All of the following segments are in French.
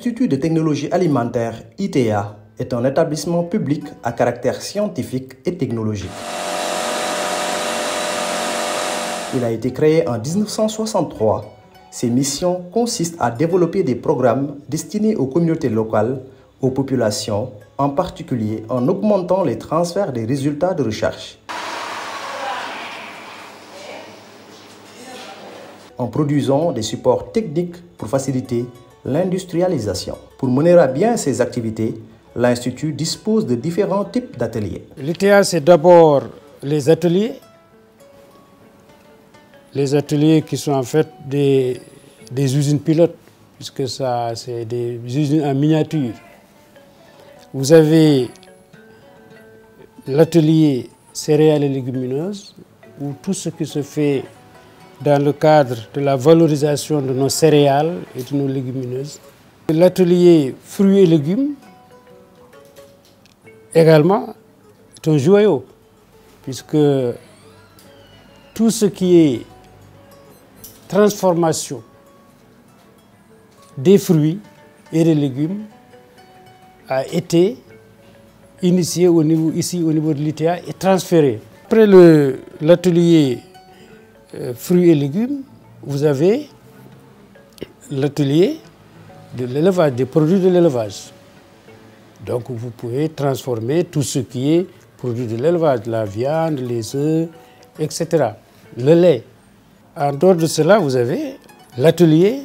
L'Institut de technologie alimentaire ITA est un établissement public à caractère scientifique et technologique. Il a été créé en 1963. Ses missions consistent à développer des programmes destinés aux communautés locales, aux populations, en particulier en augmentant les transferts des résultats de recherche. En produisant des supports techniques pour faciliter l'industrialisation. Pour mener à bien ses activités, l'Institut dispose de différents types d'ateliers. L'ITA, c'est d'abord les ateliers. Les ateliers qui sont en fait des, des usines pilotes, puisque ça, c'est des usines en miniature. Vous avez l'atelier céréales et légumineuses, où tout ce qui se fait dans le cadre de la valorisation de nos céréales et de nos légumineuses. L'atelier fruits et légumes, également, est un joyau, puisque tout ce qui est transformation des fruits et des légumes a été initié au niveau, ici au niveau de l'ITA et transféré. Après l'atelier euh, fruits et légumes, vous avez l'atelier de l'élevage, des produits de l'élevage. Donc vous pouvez transformer tout ce qui est produit de l'élevage, la viande, les œufs, etc. Le lait. En dehors de cela, vous avez l'atelier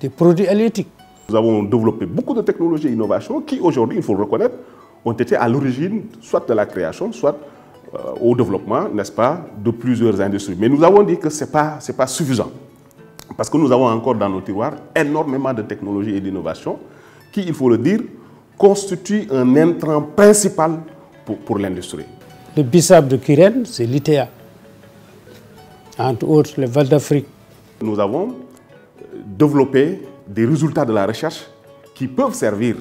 des produits halieutiques. Nous avons développé beaucoup de technologies et innovations qui aujourd'hui, il faut le reconnaître, ont été à l'origine soit de la création, soit au développement, n'est-ce pas, de plusieurs industries. Mais nous avons dit que ce n'est pas, pas suffisant. Parce que nous avons encore dans nos tiroirs énormément de technologies et d'innovations qui, il faut le dire, constituent un intrant principal pour, pour l'industrie. Le bissap de Kyrène, c'est l'ITA. Entre autres, le Val d'Afrique. Nous avons développé des résultats de la recherche qui peuvent servir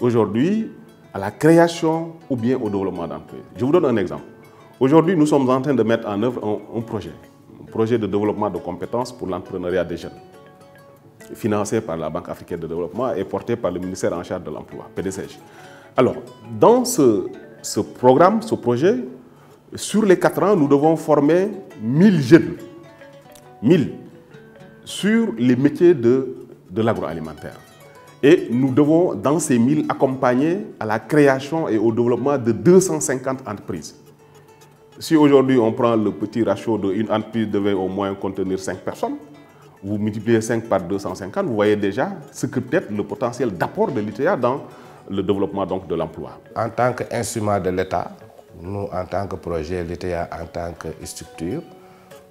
aujourd'hui à la création ou bien au développement d'entreprises. Je vous donne un exemple. Aujourd'hui, nous sommes en train de mettre en œuvre un, projet, un projet de développement de compétences pour l'entrepreneuriat des jeunes, financé par la Banque africaine de développement et porté par le ministère en charge de l'emploi, PDCG. Alors, dans ce, programme, ce projet, sur les quatre ans, nous devons former 1000 jeunes, 1000, sur les métiers de, de l'agroalimentaire. Et nous devons, dans ces 1000, accompagner à la création et au développement de 250 entreprises. Si aujourd'hui on prend le petit ratio d'une entreprise devait au moins contenir 5 personnes, vous multipliez 5 par 250, vous voyez déjà ce que peut être le potentiel d'apport de l'ITA dans le développement donc, de l'emploi. En tant qu'instrument de l'État, nous en tant que projet, l'ITA en tant que structure,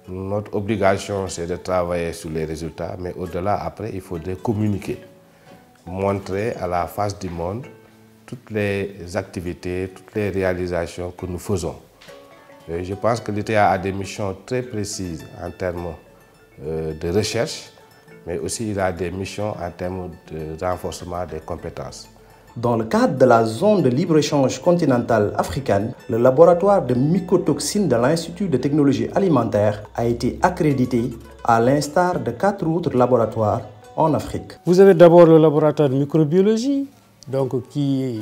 notre obligation c'est de travailler sur les résultats, mais au-delà après il faudrait communiquer, montrer à la face du monde toutes les activités, toutes les réalisations que nous faisons. Et je pense que l'ITA a des missions très précises en termes de recherche, mais aussi il a des missions en termes de renforcement des compétences. Dans le cadre de la zone de libre-échange continentale africaine, le laboratoire de mycotoxines de l'Institut de technologie alimentaire a été accrédité à l'instar de quatre autres laboratoires en Afrique. Vous avez d'abord le laboratoire de microbiologie, donc qui est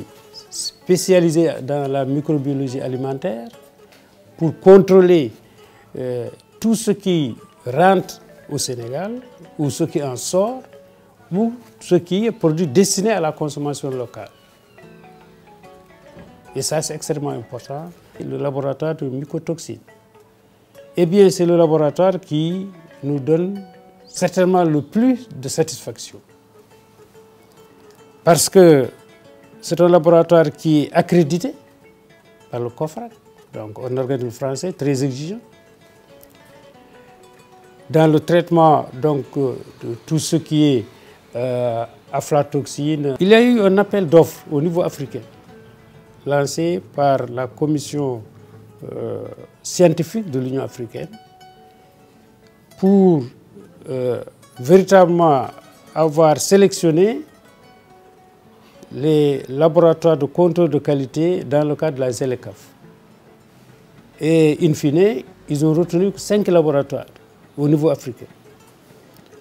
spécialisé dans la microbiologie alimentaire pour contrôler euh, tout ce qui rentre au Sénégal ou ce qui en sort ou ce qui est produit destiné à la consommation locale. Et ça, c'est extrêmement important. Le laboratoire de mycotoxines. Eh bien, c'est le laboratoire qui nous donne certainement le plus de satisfaction. Parce que c'est un laboratoire qui est accrédité par le COFRAC, donc un organisme français très exigeant. Dans le traitement donc, de tout ce qui est euh, aflatoxine. Il y a eu un appel d'offres au niveau africain, lancé par la commission euh, scientifique de l'Union africaine, pour euh, véritablement avoir sélectionné les laboratoires de contrôle de qualité dans le cadre de la ZELECAF. Et in fine, ils ont retenu cinq laboratoires au niveau africain.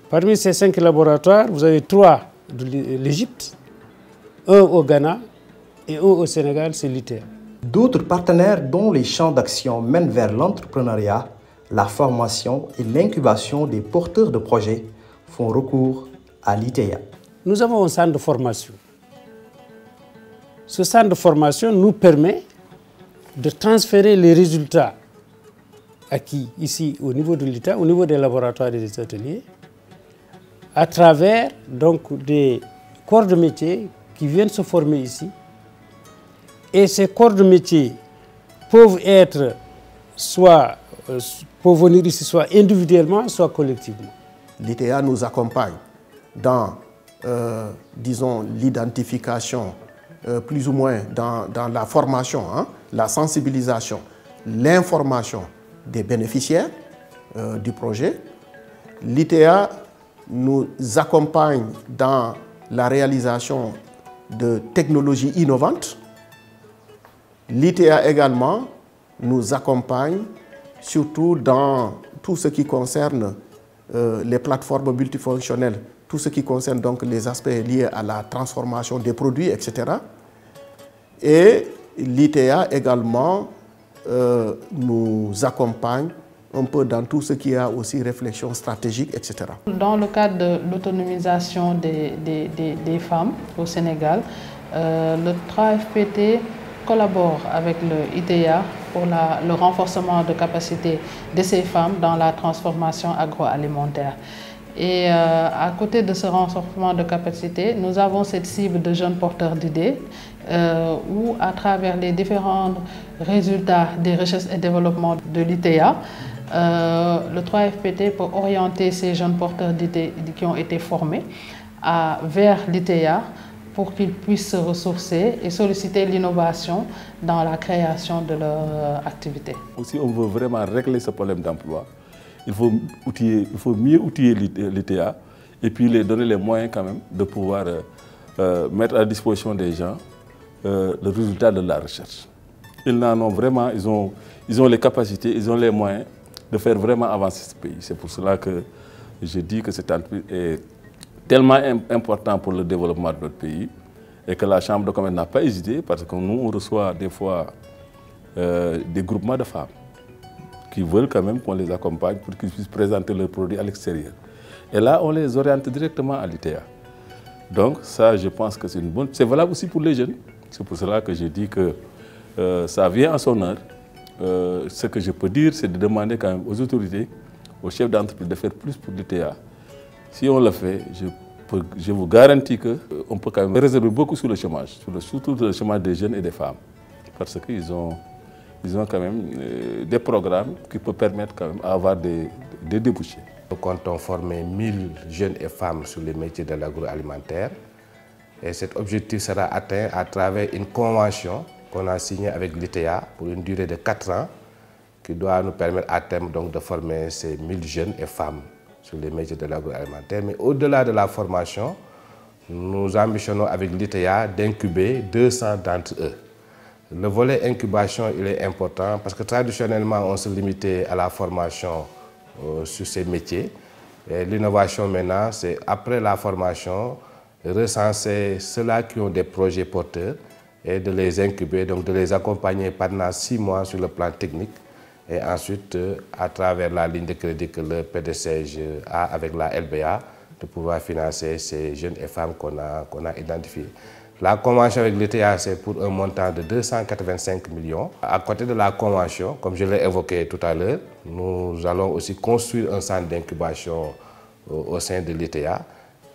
Parmi ces cinq laboratoires, vous avez trois de l'Égypte, un au Ghana et un au Sénégal, c'est l'ITEA. D'autres partenaires dont les champs d'action mènent vers l'entrepreneuriat, la formation et l'incubation des porteurs de projets font recours à l'ITEA. Nous avons un centre de formation. Ce centre de formation nous permet de transférer les résultats acquis ici au niveau de l'État, au niveau des laboratoires et des ateliers, à travers donc des corps de métier qui viennent se former ici. Et ces corps de métier peuvent être soit euh, venir ici soit individuellement, soit collectivement. L'ITA nous accompagne dans, euh, disons, l'identification, euh, plus ou moins dans, dans la formation, hein, la sensibilisation, l'information des bénéficiaires euh, du projet. L'ITA nous accompagne dans la réalisation de technologies innovantes. L'ITA également nous accompagne surtout dans tout ce qui concerne euh, les plateformes multifonctionnelles, tout ce qui concerne donc les aspects liés à la transformation des produits, etc. Et l'ITA également euh, nous accompagne un peu dans tout ce qui a aussi réflexion stratégique, etc. Dans le cadre de l'autonomisation des, des, des, femmes au Sénégal, euh, le 3FPT collabore avec le pour la, le renforcement de capacité de ces femmes dans la transformation agroalimentaire. Et euh, à côté de ce renforcement de capacité, nous avons cette cible de jeunes porteurs d'idées euh, où, à travers les différents résultats des recherches et développement de l'ITA, euh, le 3FPT peut orienter ces jeunes porteurs d'idées qui ont été formés vers l'ITA pour qu'ils puissent se ressourcer et solliciter l'innovation dans la création de leur activité. Si on veut vraiment régler ce problème d'emploi, il faut, outiller, il faut mieux outiller l'ITA et puis les donner les moyens quand même de pouvoir euh, euh, mettre à disposition des gens euh, le résultat de la recherche. Ils ont vraiment, ils ont, ils ont les capacités, ils ont les moyens de faire vraiment avancer ce pays. C'est pour cela que je dis que cette entreprise est tellement important pour le développement de notre pays et que la Chambre de commerce n'a pas hésité parce que nous, on reçoit des fois des groupements de femmes qui veulent quand même qu'on les accompagne pour qu'ils puissent présenter leurs produits à l'extérieur. Et là, on les oriente directement à l'ITA. Donc ça, je pense que c'est une bonne... C'est valable aussi pour les jeunes. C'est pour cela que je dis que euh, ça vient en son heure. Euh, ce que je peux dire, c'est de demander quand même aux autorités, aux chefs d'entreprise de faire plus pour l'ITA. Si on le fait, je, je vous garantis qu'on peut quand même réserver beaucoup sur le chômage, sur le, surtout le chômage des jeunes et des femmes. Parce qu'ils ont, ils ont quand même euh, des programmes qui peuvent permettre quand même d'avoir des, des débouchés. Nous comptons former 1000 jeunes et femmes sur les métiers de l'agroalimentaire. Et cet objectif sera atteint à travers une convention qu'on a signée avec l'ITA pour une durée de 4 ans qui doit nous permettre à terme donc de former ces 1000 jeunes et femmes sur les métiers de l'agroalimentaire. Mais au-delà de la formation, nous ambitionnons avec l'ITA d'incuber 200 d'entre eux. Le volet incubation, il est important parce que traditionnellement, on se limitait à la formation euh, sur ces métiers. L'innovation maintenant, c'est après la formation, recenser ceux-là qui ont des projets porteurs et de les incuber, donc de les accompagner pendant six mois sur le plan technique et ensuite, à travers la ligne de crédit que le PDCG a avec la LBA, de pouvoir financer ces jeunes et femmes qu'on a, qu'on a identifiées. La convention avec l'ETA, c'est pour un montant de 285 millions. À côté de la convention, comme je l'ai évoqué tout à l'heure, nous allons aussi construire un centre d'incubation au, au sein de l'ETA.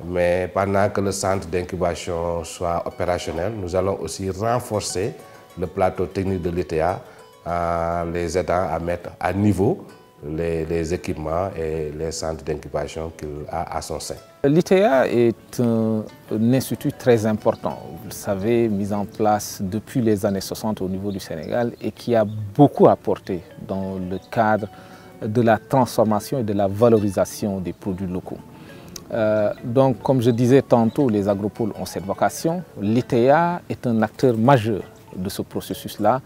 Mais pendant que le centre d'incubation soit opérationnel, nous allons aussi renforcer le plateau technique de l'ETA en les aidant à mettre à niveau les, équipements et les centres d'incubation qu'il a à son sein. L'ITA est un, un, institut très important, vous le savez, mis en place depuis les années 60 au niveau du Sénégal et qui a beaucoup apporté dans le cadre de la transformation et de la valorisation des produits locaux. Euh, donc, comme je disais tantôt, les agropoles ont cette vocation. L'ITA est un acteur majeur de ce processus-là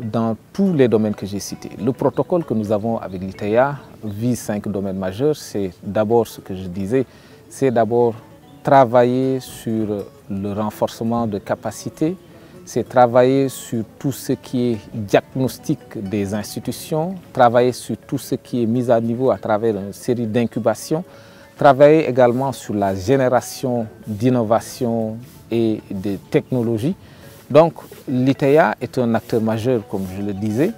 dans tous les domaines que j'ai cités. Le protocole que nous avons avec l'ITA vise cinq domaines majeurs. C'est d'abord ce que je disais, c'est d'abord travailler sur le renforcement de capacités, c'est travailler sur tout ce qui est diagnostic des institutions, travailler sur tout ce qui est mis à niveau à travers une série d'incubations, travailler également sur la génération d'innovation et de technologies. Donc l'ITEA est un acteur majeur, comme je le disais,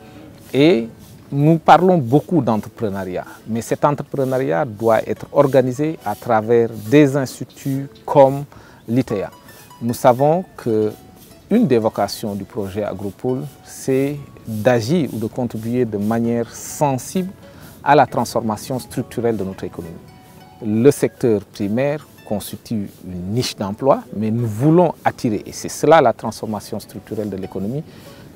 et nous parlons beaucoup d'entrepreneuriat, mais cet entrepreneuriat doit être organisé à travers des instituts comme l'ITEA. Nous savons que une des vocations du projet Agropole, c'est d'agir ou de contribuer de manière sensible à la transformation structurelle de notre économie. Le secteur primaire constitue une niche d'emploi, mais nous voulons attirer, et c'est cela la transformation structurelle de l'économie,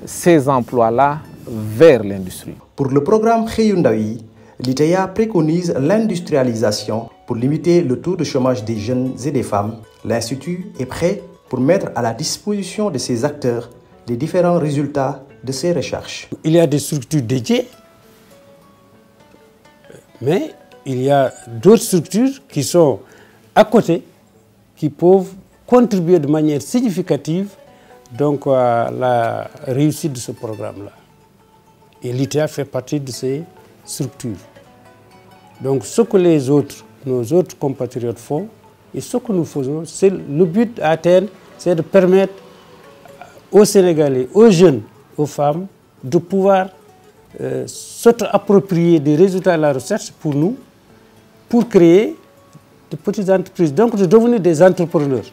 ces emplois-là vers l'industrie. Pour le programme Kheyundawi, l'ITEA préconise l'industrialisation pour limiter le taux de chômage des jeunes et des femmes. L'Institut est prêt pour mettre à la disposition de ces acteurs les différents résultats de ces recherches. Il y a des structures dédiées, mais il y a d'autres structures qui sont à côté, qui peuvent contribuer de manière significative donc, à la réussite de ce programme-là. Et l'ITA fait partie de ces structures. Donc ce que les autres, nos autres compatriotes font, et ce que nous faisons, c'est le but à atteindre, c'est de permettre aux Sénégalais, aux jeunes, aux femmes, de pouvoir euh, s'approprier des résultats de la recherche pour nous, pour créer petites entreprises, donc de devenir des entrepreneurs.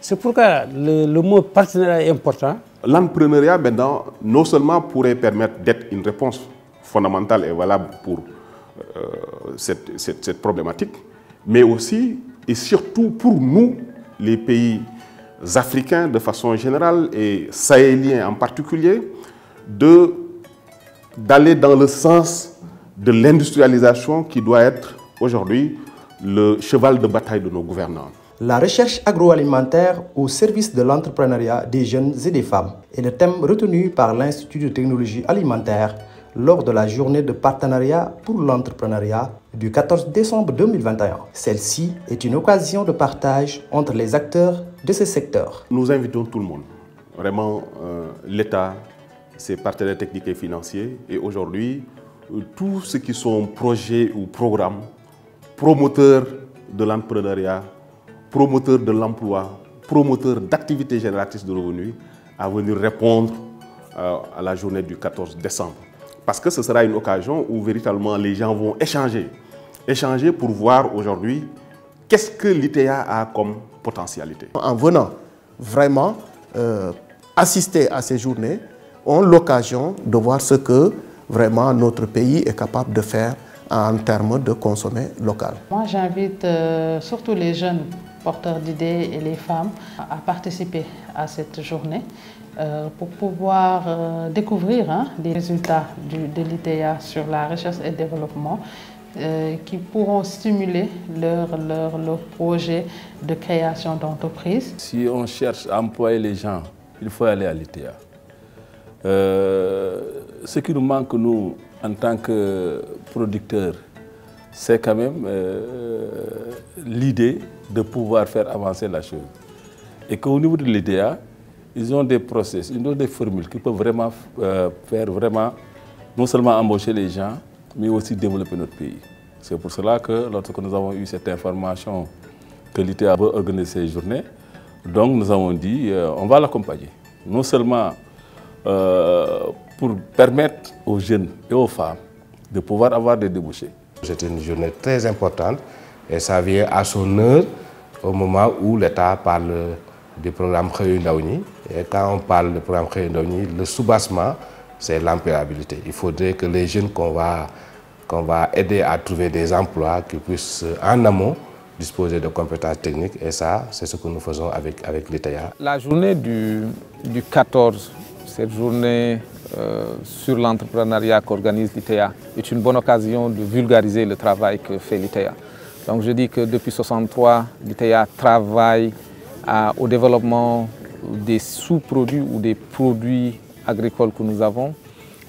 C'est pourquoi le, le, mot partenariat est important. L'entrepreneuriat, maintenant, non seulement pourrait permettre d'être une réponse fondamentale et valable pour euh, cette, cette, cette, problématique, mais aussi et surtout pour nous, les pays africains de façon générale et sahéliens en particulier, d'aller dans le sens de l'industrialisation qui doit être aujourd'hui le cheval de bataille de nos gouvernants. La recherche agroalimentaire au service de l'entrepreneuriat des jeunes et des femmes est le thème retenu par l'Institut de technologie alimentaire lors de la journée de partenariat pour l'entrepreneuriat du 14 décembre 2021. Celle-ci est une occasion de partage entre les acteurs de ce secteur. Nous invitons tout le monde, vraiment euh, l'État, ses partenaires techniques et financiers, et aujourd'hui, euh, tous ceux qui sont projets ou programmes promoteurs de l'entrepreneuriat, promoteurs de l'emploi, promoteurs d'activités génératrices de revenus, à venir répondre euh, à la journée du 14 décembre. Parce que ce sera une occasion où véritablement les gens vont échanger. Échanger pour voir aujourd'hui qu'est-ce que l'ITA a comme potentialité. En venant vraiment euh, assister à ces journées, ont l'occasion de voir ce que vraiment notre pays est capable de faire en termes de consommer local. Moi, j'invite euh, surtout les jeunes porteurs d'idées et les femmes à participer à cette journée euh, pour pouvoir euh, découvrir hein, les résultats du, de l'ITEA sur la recherche et le développement euh, qui pourront stimuler leur, leur, leur projet de création d'entreprise. Si on cherche à employer les gens, il faut aller à l'ITEA. Ce qui nous manque, nous, en tant que producteurs, c'est quand même euh, l'idée de pouvoir faire avancer la chose. Et qu'au niveau de l'IDEA, ils ont des process, ils ont des formules qui peuvent vraiment euh, faire vraiment, non seulement embaucher les gens, mais aussi développer notre pays. C'est pour cela que lorsque nous avons eu cette information que l'IDEA veut organiser ces journées, donc nous avons dit, euh, on va l'accompagner. Non seulement pour permettre aux jeunes et aux femmes de pouvoir avoir des débouchés, c'est une journée très importante et ça vient à son heure au moment où l'État parle du programme Khayundaouni. Et quand on parle du programme Khayundaouni, le soubassement, c'est l'employabilité. Il faudrait que les jeunes qu'on va, qu'on va aider à trouver des emplois, qui puissent en amont disposer de compétences techniques et ça, c'est ce que nous faisons avec, avec l'ITA. La journée du, du 14, cette journée euh, sur l'entrepreneuriat qu'organise l'ITEA est une bonne occasion de vulgariser le travail que fait l'ITEA. Donc je dis que depuis 1963, l'ITEA travaille au développement des sous-produits ou des produits agricoles que nous avons.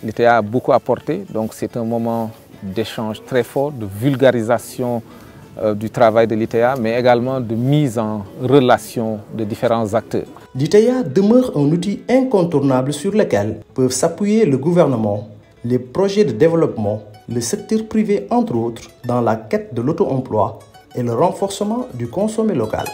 L'ITEA a beaucoup apporté, donc c'est un moment d'échange très fort, de vulgarisation euh, du travail de l'ITA, mais également de mise en relation de différents acteurs. L'ITA demeure un outil incontournable sur lequel peuvent s'appuyer le gouvernement, les projets de développement, le secteur privé entre autres, dans la quête de l'auto-emploi et le renforcement du consommé local.